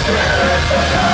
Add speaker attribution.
Speaker 1: spirit.